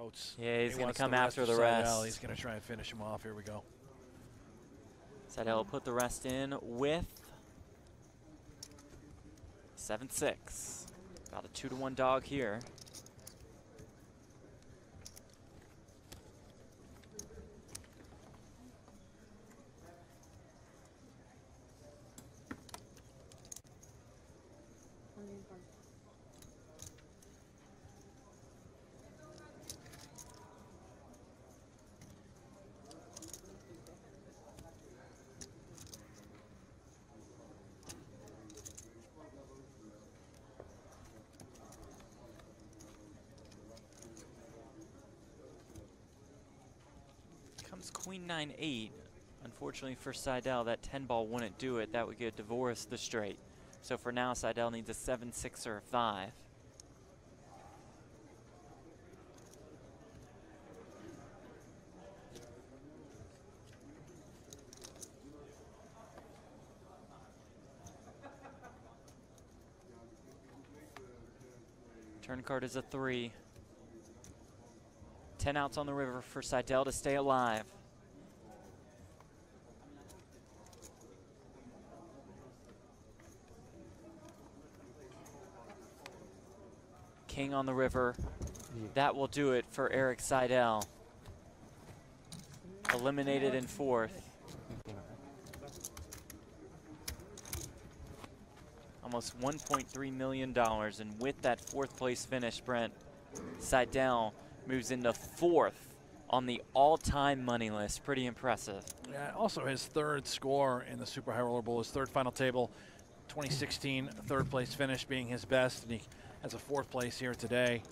throats. Yeah, he's He going to come the rest after the Seidel. rest. He's going to try and finish him off. Here we go. Seidel will put the rest in with 7-6. About a 2 to one dog here. Comes queen 9-8. Unfortunately for Seidel, that 10 ball wouldn't do it. That would get Dvoress the straight. So for now, Seidel needs a 7-6 or a 5. Turn card is a 3. 10 outs on the river for Seidel to stay alive. King on the river. That will do it for Eric Seidel. Eliminated in fourth. Almost $1.3 million. And with that fourth place finish, Brent, Seidel moves into fourth on the all-time money list. Pretty impressive. Yeah, also his third score in the Super High Roller Bowl, his third final table, 2016 third place finish being his best, and he has a fourth place here today.